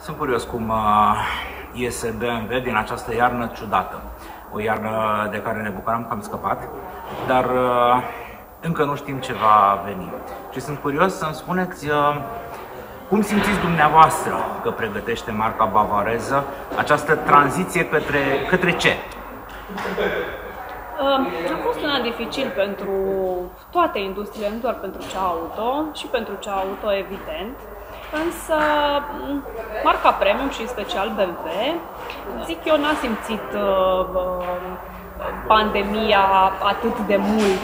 Sunt curios cum uh, iese BMW din această iarnă ciudată. O iarnă de care ne bucurăm că am scăpat, dar uh, încă nu știm ce va veni. Și sunt curios să-mi spuneți uh, cum simțiți dumneavoastră că pregătește marca bavareză această tranziție către, către ce? A fost una dificil pentru toate industriile, nu doar pentru cea auto, și pentru cea auto, evident. Însă, marca premium și special BMW, zic eu, n-a simțit uh, uh, pandemia atât de mult.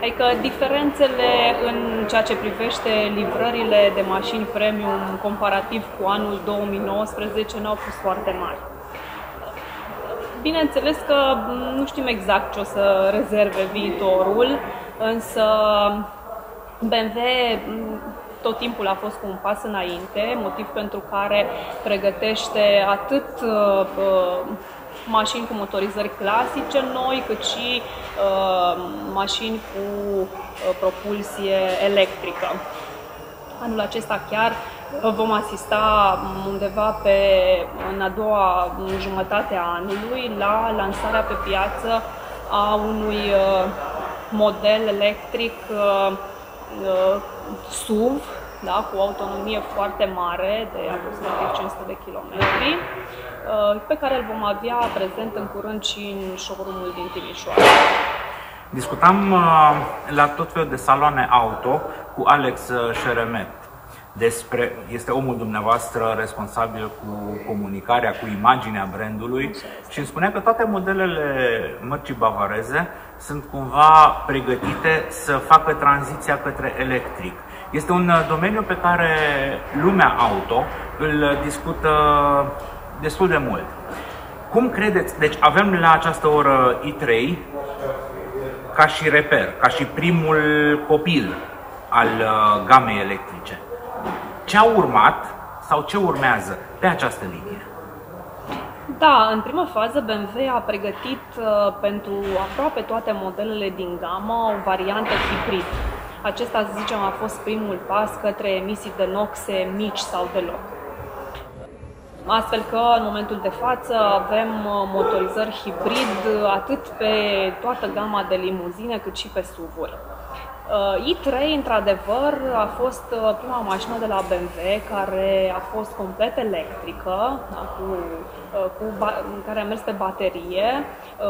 Adică diferențele în ceea ce privește livrările de mașini premium comparativ cu anul 2019 n-au fost foarte mari. Bineînțeles că nu știm exact ce o să rezerve viitorul, însă BMW tot timpul a fost cu un pas înainte, motiv pentru care pregătește atât uh, uh, mașini cu motorizări clasice noi, cât și uh, mașini cu uh, propulsie electrică. Anul acesta chiar uh, vom asista undeva pe, în a doua jumătate a anului la lansarea pe piață a unui uh, model electric uh, uh, SUV, da, cu o autonomie foarte mare, de aproximativ 500 de kilometri, uh, pe care îl vom avea prezent în curând și în showroom-ul din Timișoara. Discutam uh, la tot felul de saloane auto cu Alex uh, Șeremet despre, este omul dumneavoastră responsabil cu comunicarea, cu imaginea brandului și îmi spunea că toate modelele mărcii bavareze sunt cumva pregătite să facă tranziția către electric. Este un domeniu pe care lumea auto îl discută destul de mult. Cum credeți? Deci avem la această oră i3 ca și reper, ca și primul copil al uh, gamei electrice. Ce a urmat sau ce urmează pe această linie? Da, în prima fază BMW a pregătit uh, pentru aproape toate modelele din gamă o variantă hibrid. Acesta, să zicem, a fost primul pas către emisii de noxe mici sau deloc. Astfel că în momentul de față avem uh, motorizări hibrid uh, atât pe toată gama de limuzine cât și pe SUV-uri. Uh, i3, într-adevăr, a fost uh, prima mașină de la BMW care a fost complet electrică, da, cu, uh, cu care a mers pe baterie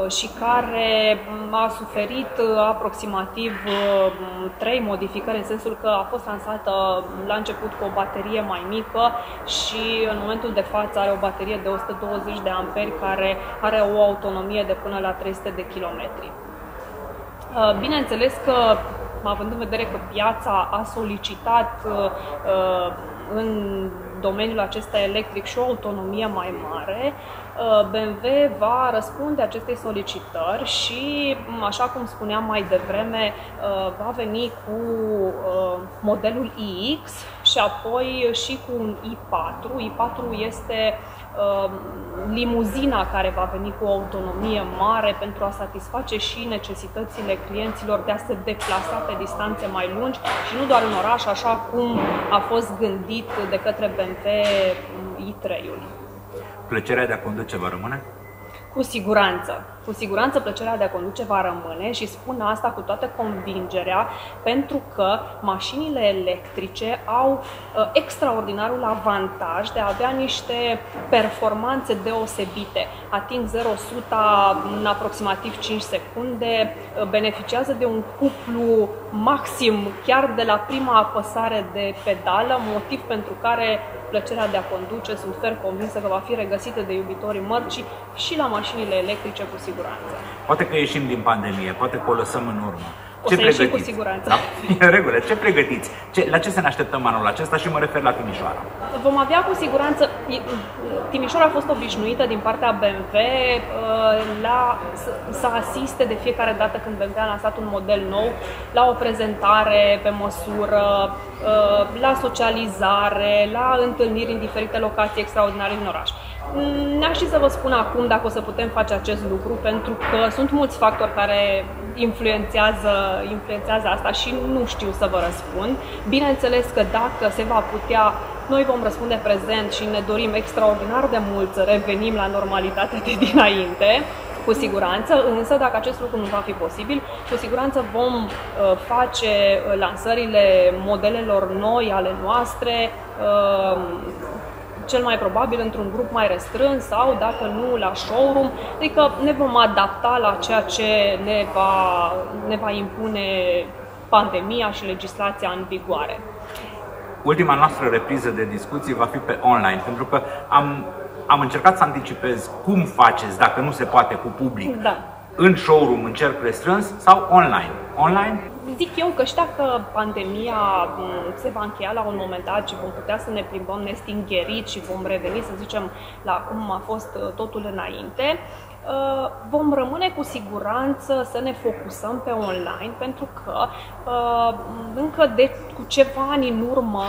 și care mm, a suferit aproximativ trei modificări, în sensul că a fost lansată la început cu o baterie mai mică și în momentul de față are o baterie de 120 de amperi care are o autonomie de până la 300 de kilometri. Bineînțeles că având în vedere că piața a solicitat uh, uh, în domeniul acesta electric și o autonomie mai mare, uh, BMW va răspunde acestei solicitări și, așa cum spuneam mai devreme, va veni cu modelul iX și apoi și cu un i4. i4 este Um, limuzina care va veni cu o autonomie mare pentru a satisface și necesitățile clienților de a se deplasa pe distanțe mai lungi și nu doar în oraș, așa cum a fost gândit de către BMW i3-ul. Plăcerea de a conduce va rămâne? Cu siguranță. Cu siguranță plăcerea de a conduce va rămâne și spun asta cu toată convingerea pentru că mașinile electrice au uh, extraordinarul avantaj de a avea niște performanțe deosebite. Ating 0-100 în aproximativ 5 secunde, uh, beneficiază de un cuplu maxim chiar de la prima apăsare de pedală, motiv pentru care plăcerea de a conduce, sunt fer convinsă că va fi regăsită de iubitorii mărcii și la mașinile electrice cu siguranță. Poate că ieșim din pandemie, poate că o lăsăm în urmă. O ce să pregătiți? cu siguranță. Da? în regulă. Ce pregătiți? Ce, la ce să ne așteptăm anul acesta și mă refer la Timișoara? Vom avea cu siguranță... Timișoara a fost obișnuită din partea BMW uh, la, să, să asiste de fiecare dată când BMW a lansat un model nou la o prezentare pe măsură, uh, la socializare, la întâlniri în diferite locații extraordinare din oraș. N-aș ști să vă spun acum dacă o să putem face acest lucru, pentru că sunt mulți factori care influențează, influențează asta și nu știu să vă răspund. Bineînțeles că dacă se va putea Noi vom răspunde prezent și ne dorim extraordinar de mult să revenim la normalitatea de dinainte, cu siguranță, însă dacă acest lucru nu va fi posibil, cu siguranță vom uh, face uh, lansările modelelor noi ale noastre, uh, cel mai probabil într-un grup mai restrâns sau, dacă nu, la showroom. Adică ne vom adapta la ceea ce ne va, ne va impune pandemia și legislația în vigoare. Ultima noastră repriză de discuții va fi pe online, pentru că am, am încercat să anticipez cum faceți dacă nu se poate cu public. Da. În showroom, în cerc restrâns sau online? Online? Zic eu că și dacă pandemia se va încheia la un moment dat și vom putea să ne plimbăm nestingherit și vom reveni, să zicem, la cum a fost uh, totul înainte, Uh, vom rămâne cu siguranță să ne focusăm pe online, pentru că uh, încă de cu ceva ani în urmă,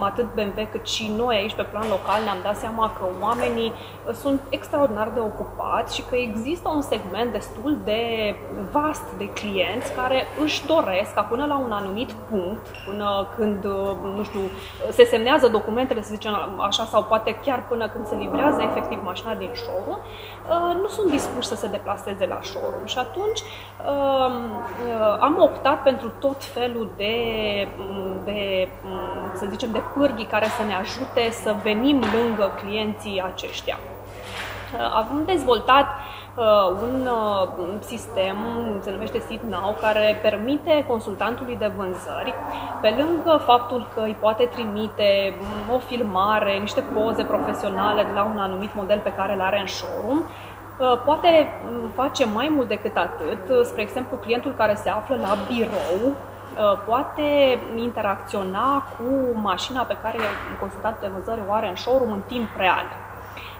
atât BMW cât și noi aici pe plan local ne-am dat seama că oamenii uh, sunt extraordinar de ocupați și că există un segment destul de vast de clienți care își doresc ca până la un anumit punct, până când, nu știu, se semnează documentele, să zicem așa, sau poate chiar până când se livrează efectiv mașina din showroom, nu sunt dispuși să se deplaseze la showroom și atunci um, uh, am optat pentru tot felul de, de, să zicem, de pârghii care să ne ajute să venim lângă clienții aceștia. Uh, am dezvoltat uh, un sistem, se numește SitNow, care permite consultantului de vânzări, pe lângă faptul că îi poate trimite o filmare, niște poze profesionale de la un anumit model pe care îl are în showroom, Uh, poate mm, face mai mult decât atât. Uh, spre exemplu, clientul care se află la birou uh, poate interacționa cu mașina pe care consultantul de vânzări o are în showroom în timp real.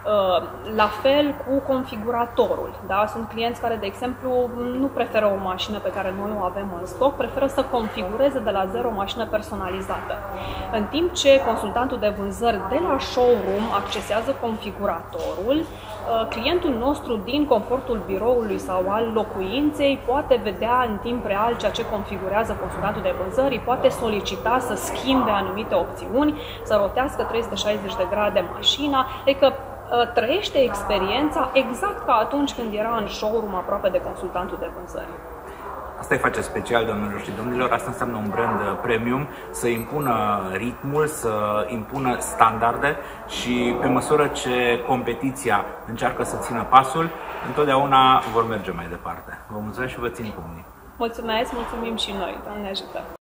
Uh, la fel cu configuratorul. Da? Sunt clienți care, de exemplu, nu preferă o mașină pe care noi o avem în stoc, preferă să configureze de la zero o mașină personalizată. În timp ce consultantul de vânzări de la showroom accesează configuratorul, uh, clientul nostru din confortul biroului sau al locuinței poate vedea în timp real ceea ce configurează consultantul de vânzări, poate solicita să schimbe anumite opțiuni, să rotească 360 de grade mașina, adică Uh, trăiește experiența exact ca atunci când era în showroom aproape de consultantul de vânzări. Asta îi face special, domnilor și domnilor. Asta înseamnă un brand uh, premium să impună ritmul, să impună standarde și pe măsură ce competiția încearcă să țină pasul, întotdeauna vor merge mai departe. Vă mulțumesc și vă țin pumnii. Mulțumesc, mulțumim și noi. Doamne ajută!